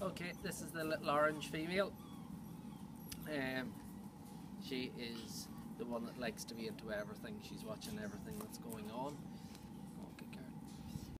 Okay, this is the little orange female. Um, she is the one that likes to be into everything. She's watching everything that's going on.